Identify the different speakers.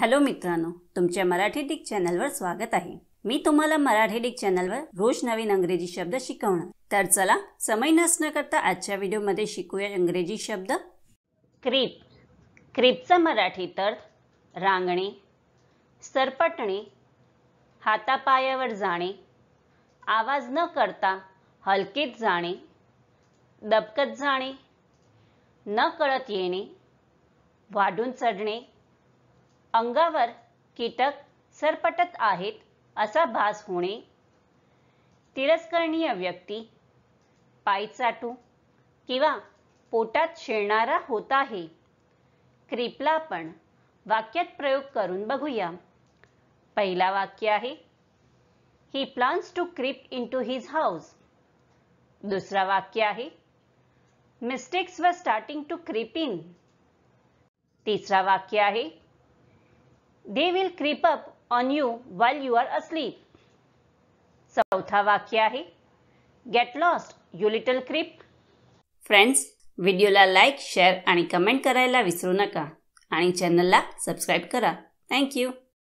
Speaker 1: Hello मित्रांनो तुमच्या Marathi Dick चॅनलवर स्वागत आहे. मी तुम्हाला मराठी डिक चॅनलवर रोज नवीन अंग्रेजी शब्द शिकवणार. तर चला समय नसणं करता आजच्या व्हिडिओमध्ये शिकूया इंग्रजी शब्द. क्रीप. क्रीपचा मराठी तर रांगणे सरपटणे हातापायावर जाणे आवाज न करता हलकेत जाणे दबकत जाणे न कळत येणे वाढून चढणे अंगावर कीटक सरपटत आहेत असा भास होणे. तिरस्करणीय व्यक्ती पाय चाटू किंवा पोटात शिरणारा होत आहे. क्रिपला आपण वाक्यात प्रयोग करून बघूया. पहिला वाक्य आहे he plans to creep into his house दुसरा वाक्य आहे mistakes were starting to creep in तिसरा वाक्य आहे they will creep up on you while you are asleep चौथा वाक्य आहे get lost you little creep friends व्हिडिओला लाईक शेअर आणि कमेंट करायला विसरू नका. आणि चॅनलला सबस्क्राईब करा. थँक्यू